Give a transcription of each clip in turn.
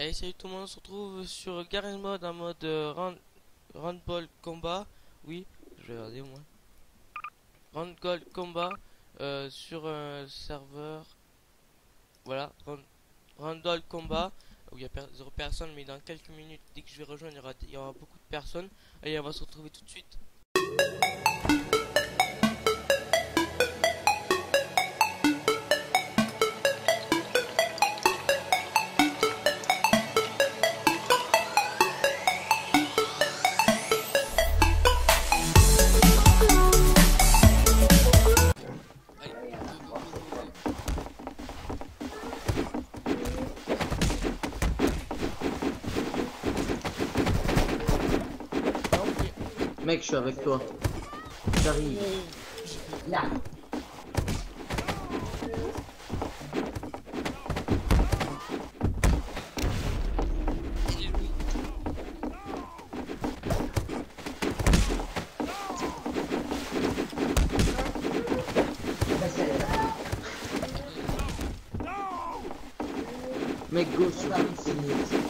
Allez, salut tout le monde, on se retrouve sur Garage Mode en mode euh, round, Combat. Oui, je vais regarder au moins. Roundball Combat euh, sur un serveur. Voilà, round, Combat où il y a zéro personne, mais dans quelques minutes, dès que je vais rejoindre, il y aura beaucoup de personnes. Allez, on va se retrouver tout de suite. Mec, je suis avec toi. J'arrive. Là. Mec, go sur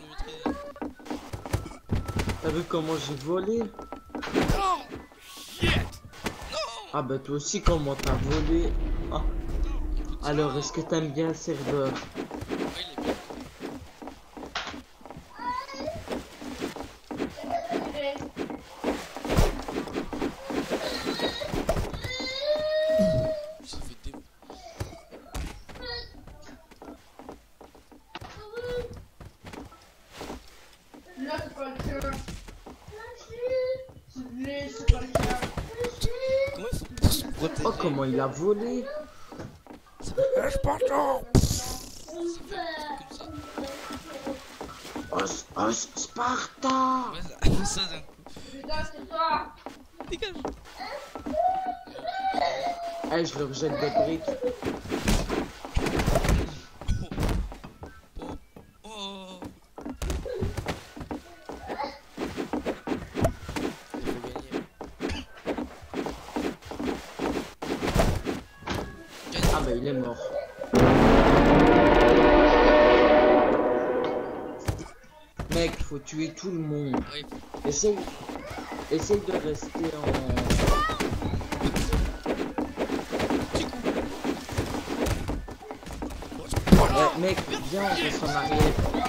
T'as vu comment j'ai volé Ah bah toi aussi comment t'as volé Ah. Alors est-ce que t'aimes bien le serveur Ouais, il est bien. Ça fait des... Là, c'est pas le cas. S'il vous plaît, c'est pas le cas. Comment il faut pour se protéger Oh comment il a volé. Os, os, Sparta Ouais, ça, ça d'un coup. Putain, c'est toi. Dégage Eh je leur jette des briques est mort. Mec faut tuer tout le monde. Ouais, Essaye Essaye de rester en... mec viens on reste en arrière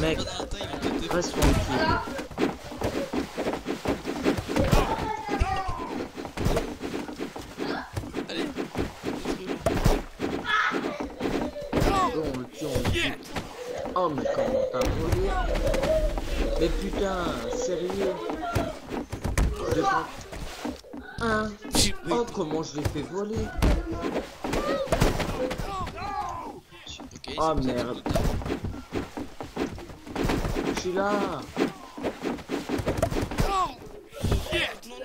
te- reste tranquille. Allez. Go, on le tue, on le tue. Oh, mais comment t'as volé Mais putain, sérieux Je prends... Un. Oui, Oh, comment je l'ai fait voler Oh, merde. Je suis là que- Non, non.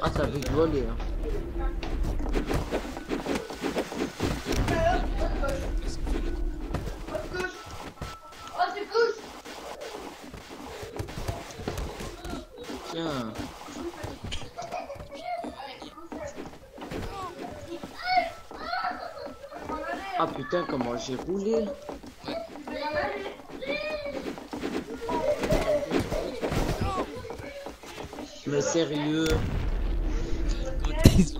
Ah, t'as voler, hein. Oh. Oh. Tiens. Ah putain, comment j'ai roulé Mais sérieux Côté, ils.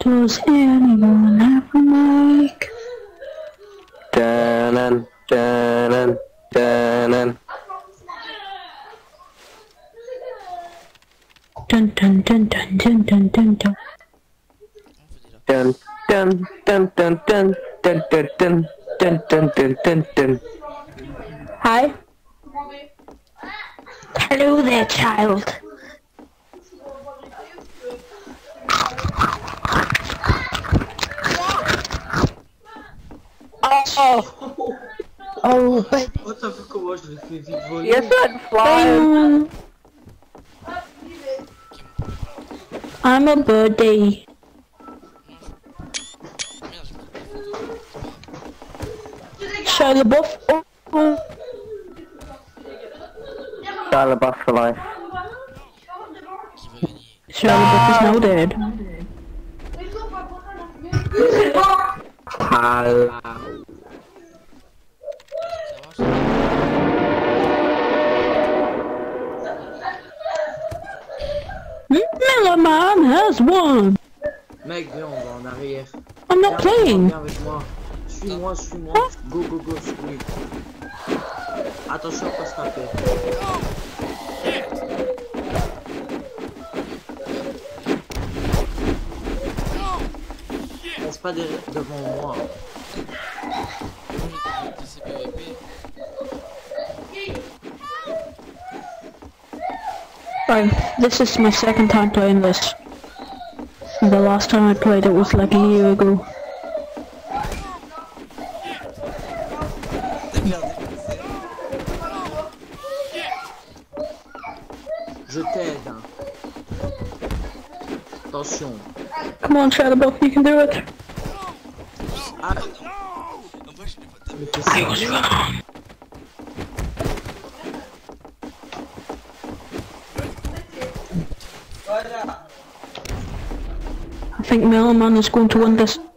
Does anyone have a mic? Tanan, tanan, tanan. Dun dun dun dun dun dun dun dun. On fait déjà. Dun, dun, dun, dun, dun, dun, dun, dun. dun dun dun dun dun. Hi. Hello there, child. Oh! Oh, baby! What the fuck was this? Yes, I'm flying! I'm a birdie. Show the buff. Oh. the buff for life. Show the buff is now dead. Has won. Mec, viens, on va en arrière. I'm Viens, not playing. Viens avec moi. Suis-moi, suis-moi. Go, go, go, suis. Attention à pas se taper. Reste pas derrière- devant moi. PVP. This is my second time playing this. The last time I played it was like a year ago. Come on, LaBeouf, you can do it. I was wrong. think Merriman is going to win this.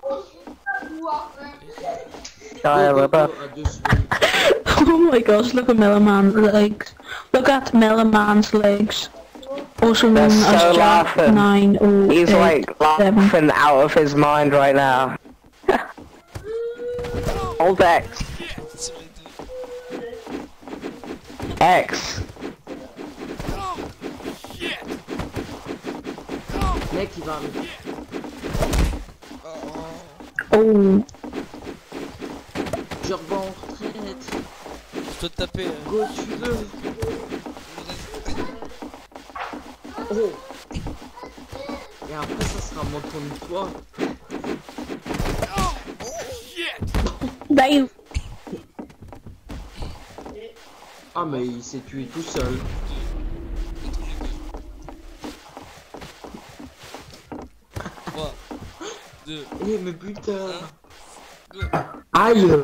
oh my gosh, look at Merriman's legs. Look at Merriman's legs. Also known They're as so Jack laughing. Oh He's like laughing seven. out of his mind right now. Hold X. X. Neki wam. Oh, Je rebats en retraite. Je dois te taper. euh, Go, tu veux. Oh. Et après, ça sera mon tour de toi. damn. Ah, mais il s'est tué tout seul. 2. Oui, eh, mais putain. Ah, aïe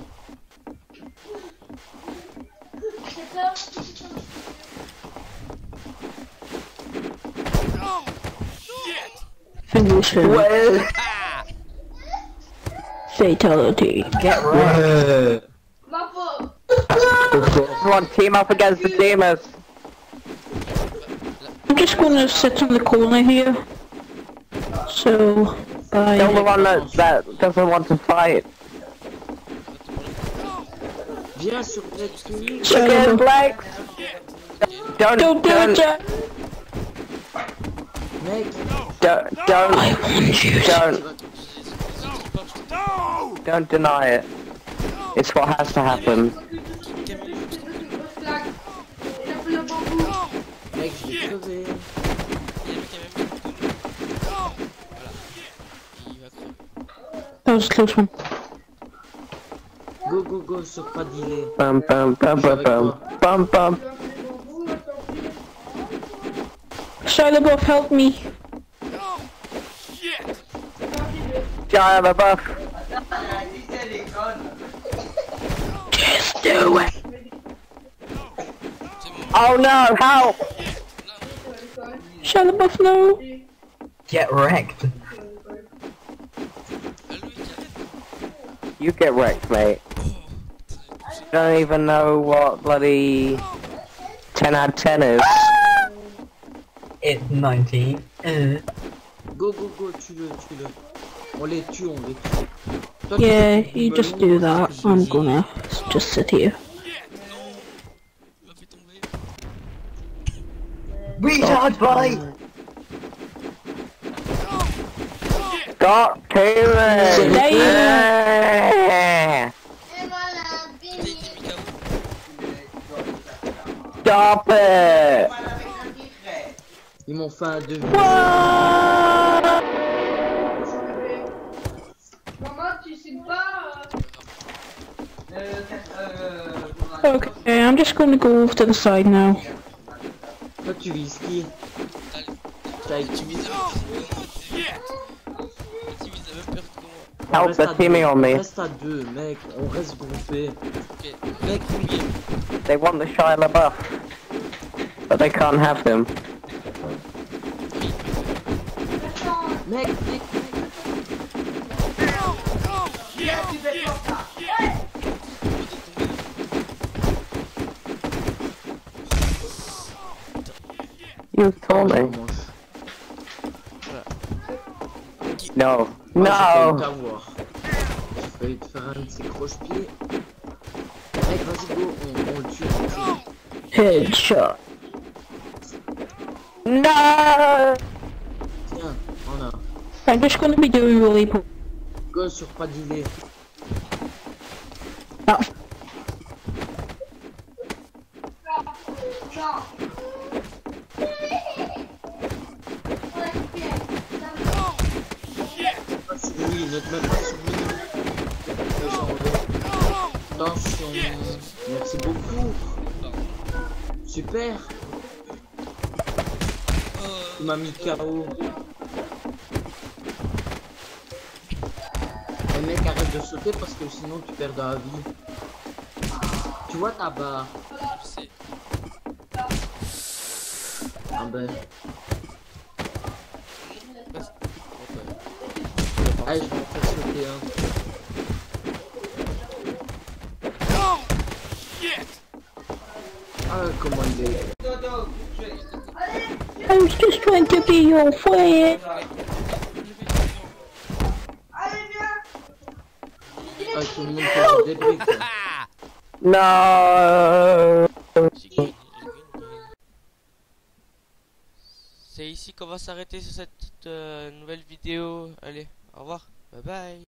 Finish him. Well. Fatality. Get right. Everyone team up against the demons. I'm just gonna sit in the corner here. So bye. Kill the one that, that doesn't want to fight. Viens sur Netflix. Shia Again, Blake. Don't, Don't do it, Jack. Mec, don't, don't, I want you. don't, don't deny it. It's what has to happen. Was a close one. Go, go, go, sur pas d'îlet. Bum, bum, bum, bum, bum, bum, bum. Shia LaBeouf, help me. Shia LaBeouf. Just do it. Oh no, help! Shia LaBeouf, no. Get wrecked. You get wrecked, mate. You don't even know what bloody 10 out of 10 is. It's 19. Uh, Go, go, go, tue-le, tue-le. On les tue, on les tue. Yeah, you just do that. I'm gonna just sit here. Non Il Stop tearing! Stop it! Ils m'ont fait un devis. Maman, tu sais pas. Okay, I'm just gonna go off to the side now. Toi, tu vises qui? Tu vises. On Help reste à teaming deux, on On me. reste à deux, mec. On reste groupés. Ok. Mec, Combien They want the Shia LaBeouf. But they can't have him. mec, mec. You told Je me. mange. No. No! t'avoir. J'ai failli te faire un de ces croche-pieds. Mec, vas-y, go, on, on le tue. Headshot. No! Tiens, voilà. I'm just gonna be doing really po- Go sur pas d'idée. Ah, sur lui. Fais genre de- Attention. Merci beaucoup. Super. Tu m'as mis KO. Eh mec, arrête de sauter parce que sinon tu perds de la vie. Tu vois ta barre Je sais. Ah ben. Allez, je vais te faire sauter hein. Ah, comment il est I was just trying to be your friend. Ah, tout le monde fait des briques. quoi. No! J'ai gagné, j'ai gagné. C'est ici qu'on va s'arrêter sur cette euh, nouvelle vidéo. Allez, au revoir. Bye bye.